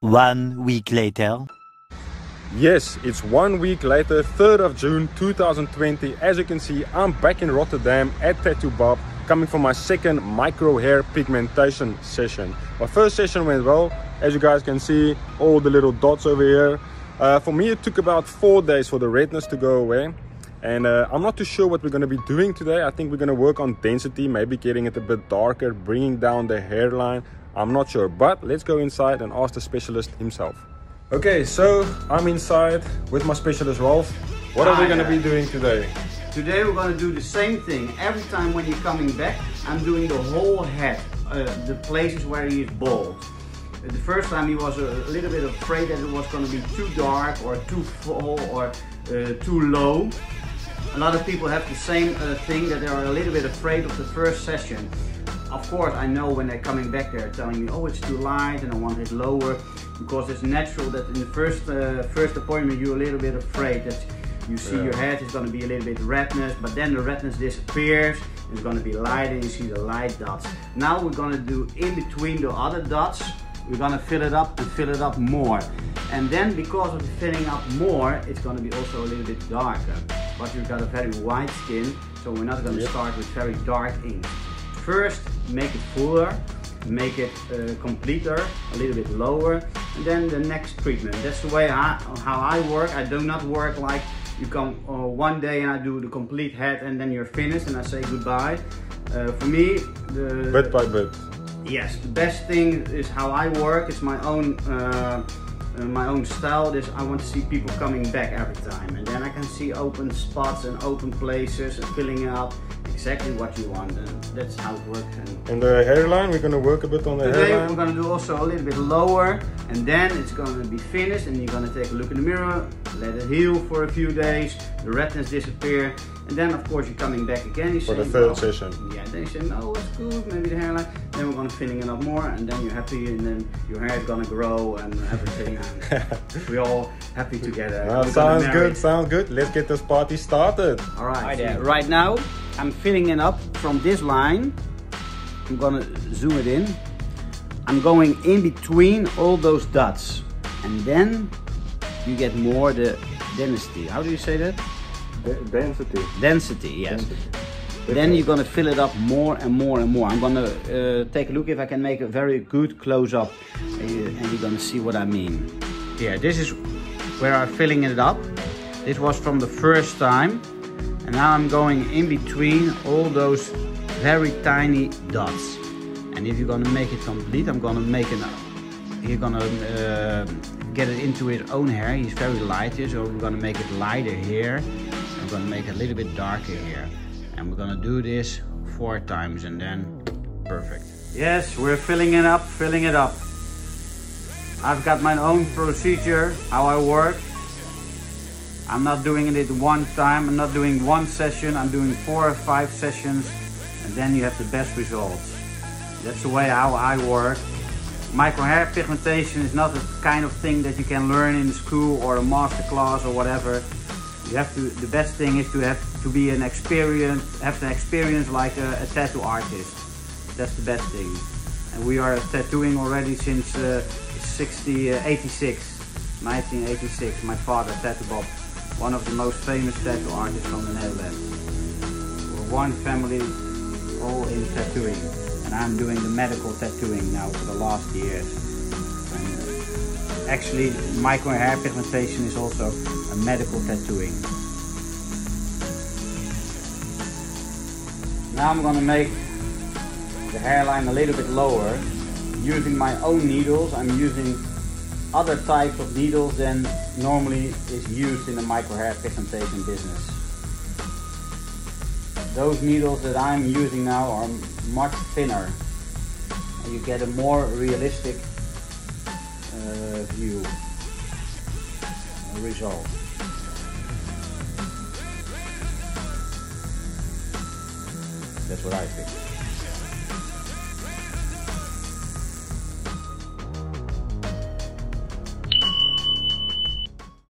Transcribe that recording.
One week later. Yes, it's one week later, 3rd of June 2020. As you can see, I'm back in Rotterdam at Tattoo Bob, coming for my second micro hair pigmentation session. My first session went well. As you guys can see, all the little dots over here. Uh, for me, it took about four days for the redness to go away. And uh, I'm not too sure what we're going to be doing today. I think we're going to work on density, maybe getting it a bit darker, bringing down the hairline. I'm not sure, but let's go inside and ask the specialist himself. Okay, so I'm inside with my specialist Ralph. What are we going to be doing today? Today we're going to do the same thing. Every time when you're coming back, I'm doing the whole head, uh, the places where he is bald. Uh, the first time he was a little bit afraid that it was going to be too dark or too full or uh, too low. A lot of people have the same uh, thing that they are a little bit afraid of the first session. Of course, I know when they're coming back, they're telling me, oh, it's too light and I want it lower because it's natural that in the first uh, first appointment you're a little bit afraid that you see yeah. your head is going to be a little bit redness but then the redness disappears it's going to be light and you see the light dots now we're going to do in between the other dots we're going to fill it up and fill it up more and then because of the filling up more it's going to be also a little bit darker but you've got a very white skin so we're not going to yep. start with very dark ink first make it fuller make it uh, completer, a little bit lower, and then the next treatment. That's the way I, how I work. I do not work like you come uh, one day and I do the complete head and then you're finished and I say goodbye. Uh, for me, the bit by bit. Yes, the best thing is how I work. It's my own my own style. This I want to see people coming back every time, and then I can see open spots and open places and filling up exactly what you want and that's how it works. And, and the hairline, we're gonna work a bit on the today hairline. we're gonna do also a little bit lower and then it's gonna be finished and you're gonna take a look in the mirror, let it heal for a few days, the redness disappear and then of course you're coming back again. You for the third session. Yeah, then you say, no, it's good, maybe the hairline. Then we're gonna filling it up more and then you're happy and then your hair is gonna grow and everything. and we're all happy together. Well, sounds good, sounds good. Let's get this party started. All right, right, right now I'm filling it up from this line. I'm gonna zoom it in. I'm going in between all those dots. And then you get more the density. How do you say that? D density. Density, yes. Density. Then you're gonna fill it up more and more and more. I'm gonna uh, take a look if I can make a very good close-up uh, and you're gonna see what I mean. Yeah, this is where I'm filling it up. This was from the first time and now I'm going in between all those very tiny dots. And if you're gonna make it complete, I'm gonna make it, you're gonna uh, get it into his own hair. He's very light here, so we're gonna make it lighter here. I'm gonna make it a little bit darker here. And we're gonna do this four times and then perfect. Yes, we're filling it up, filling it up. I've got my own procedure, how I work. I'm not doing it one time, I'm not doing one session, I'm doing four or five sessions and then you have the best results. That's the way how I work. Micro hair pigmentation is not the kind of thing that you can learn in school or a master class or whatever. You have to, the best thing is to have to be an experience, have the experience like a, a tattoo artist. That's the best thing. And we are tattooing already since uh, 60, uh, 86, 1986. My father, Tattoo Bob one of the most famous tattoo artists from the Netherlands. We're one family, all in tattooing. And I'm doing the medical tattooing now for the last years. And actually, micro hair pigmentation is also a medical tattooing. Now I'm gonna make the hairline a little bit lower using my own needles. I'm using other types of needles than normally is used in the micro hair pigmentation business. Those needles that I'm using now are much thinner and you get a more realistic uh, view uh, result. That's what I think.